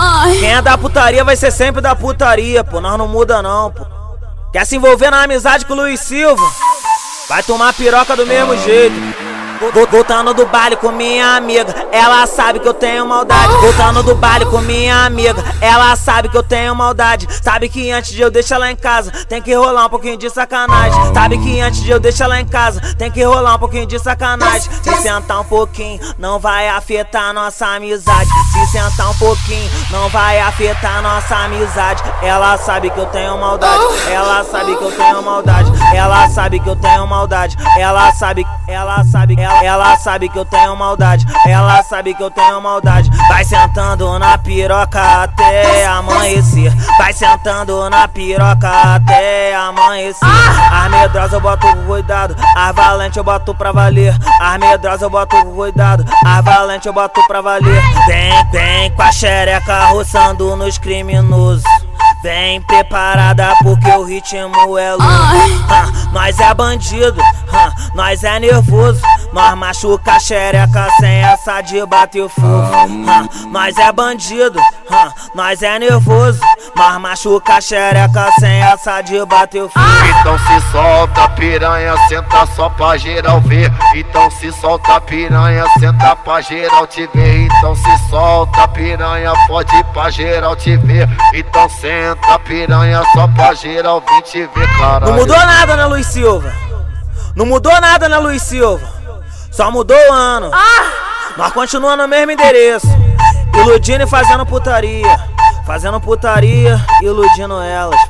Ai. Quem é da putaria vai ser sempre da putaria, pô. Nós não muda não, pô. Quer se envolver na amizade com o Luiz Silva? Vai tomar piroca do mesmo jeito. Voltando do baile com minha amiga, ela sabe que eu tenho maldade. Voltando do baile com minha amiga, ela sabe que eu tenho maldade. Sabe que antes de eu deixar ela em casa, tem que rolar um pouquinho de sacanagem. Sabe que antes de eu deixar ela em casa, tem que rolar um pouquinho de sacanagem. Se sentar um pouquinho, não vai afetar nossa amizade. Se sentar um pouquinho, não vai afetar nossa amizade. Ela sabe que eu tenho maldade. Ela sabe que eu tenho maldade. Ela sabe que eu tenho maldade. Ela sabe, ela sabe, ela ela, ela sabe que eu tenho maldade, ela sabe que eu tenho maldade. Vai sentando na piroca até amanhecer. Vai sentando na piroca até amanhecer. As medrosas eu boto cuidado, as valente eu boto pra valer. As medrosas eu boto cuidado, as valente eu boto pra valer. Vem, vem com a xereca roçando nos criminosos. Vem preparada porque o ritmo é louco. Nós é bandido, nós é nervoso. Nós machuca a xereca sem essa de bater fofo. nós é bandido, nós é nervoso. Nós machuca a xereca sem essa de bater fofo. Então se solta piranha, senta só pra geral ver. Então se solta piranha, senta pra geral te ver. Então se solta piranha, pode ir pra geral te ver. Então senta senta piranha só pra geral vir te ver, caralho. Não mudou nada, né, Luiz Silva? Não mudou nada, né, Luiz Silva? Só mudou o ano. Ah! Nós continuamos no mesmo endereço. Iludindo e fazendo putaria. Fazendo putaria, iludindo elas.